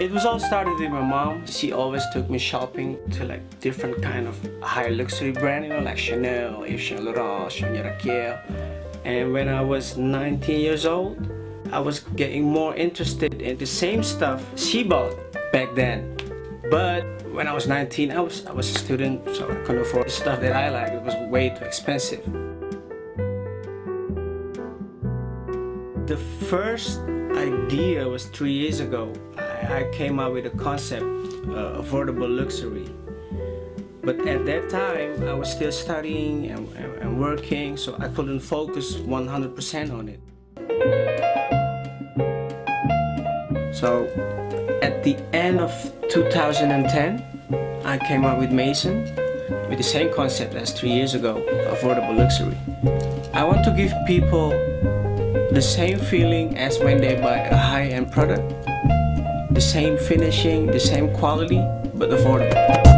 It was all started with my mom. She always took me shopping to like different kind of high luxury brand, you know, like Chanel, Yves Saint Laurent, Sonia Rykiel. And when I was 19 years old, I was getting more interested in the same stuff she bought back then. But when I was 19, I was I was a student, so I couldn't afford the stuff that I like. It was way too expensive. The first idea was three years ago. I, I came up with a concept, uh, affordable luxury. But at that time, I was still studying and, and, and working, so I couldn't focus 100% on it. So at the end of 2010, I came up with Mason with the same concept as three years ago, affordable luxury. I want to give people the same feeling as when they buy a high-end product, the same finishing, the same quality, but affordable.